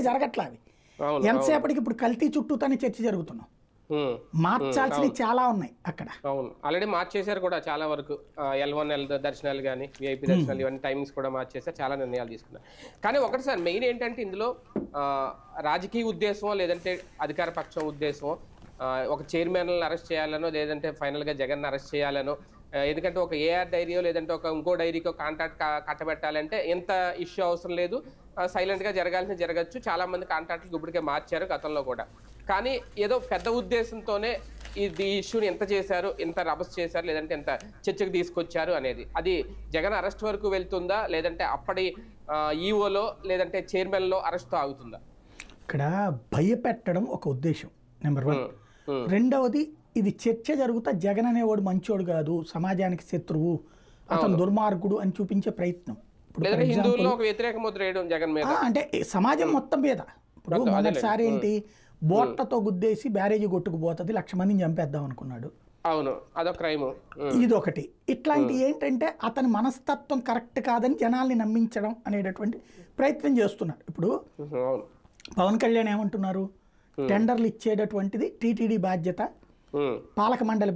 జరగట్లా అవి ఎంతసేపటికి ఇప్పుడు కల్తీ చుట్టూతానే చర్చ జరుగుతున్నాం. మార్చాల్సినవి చాలా ఉన్నాయి అక్కడ. అవును. ఆల్రెడీ మార్చేశారు కూడా చాలా వరకు. ఎల్ వన్ ఎల్ దర్శనాలు కానీ విఐపి దర్శనాలు ఇవన్నీ టైమింగ్స్ కూడా మార్చేశారు చాలా నిర్ణయాలు తీసుకున్నారు. కానీ ఒకటి సార్ మెయిన్ ఏంటంటే ఇందులో ఆ, రాజకీయ ఉద్దేశమో లేదంటే అధికార పక్షం ఉద్దేశమో ఒక చైర్మన్ అరెస్ట్ చేయాలనో లేదంటే final గా జగన్ అరెస్ట్ చేయాలనో ఎందుకంటే ఒక ఏఆర్ డైరీయో లేదంటే ఒక ఇంకో డైరీకో కాంట్రాక్ట్ కట్టబెట్టాలంటే ఎంత ఇష్యూ అవసరం లేదు. ఆ, silent గా జరగాల్సిన జరగచ్చు. చాలా మంది కాంట్రాక్ట్లు ఇప్పటికే మార్చారు గతంలో కూడా. కానీ ఏదో పెద్ద ఉద్దేశంతోనే ఇది ఇష్యూని ఎంత చేశారు ఎంత రభస్ చేశారు లేదంటే ఎంత చర్చకు తీసుకొచ్చారు అనేది. అది జగన్ అరెస్ట్ వరకు వెళ్తుందా లేదంటే అప్పటి ఈఓలో లేదంటే చైర్మన్లో అరెస్ట్ ఆగుతుందా? ఇక్కడ భయపెట్టడం ఒక ఉద్దేశం నెంబర్ వన్ రెండవది ఇది చర్చ జరుగుతా జగన్ అనేవాడు మంచోడు కాదు సమాజానికి శత్రువు అతను దుర్మార్గుడు అని చూపించే ప్రయత్నం. అంటే సమాజం మొత్తం మీద. ఇప్పుడు మొదటిసారి ఏంటి బోట్లతో గుద్దేసి బ్యారేజీ కొట్టుకుపోతుంది లక్ష మందిని చంపేద్దాం అనుకున్నాడు. అవును అదొక క్రైమ్. ఇదొకటి. ఇట్లాంటి ఏంటంటే అతని మనస్తత్వం కరెక్ట్ కాదని జనాల్ని నమ్మించడం అనేటటువంటి ప్రయత్నం చేస్తున్నాడు. ఇప్పుడు పవన్ కళ్యాణ్ ఏమంటున్నారు? టెండర్లు ఇచ్చేటటువంటిది టీటీడీ బాధ్యత. పాలక మండలి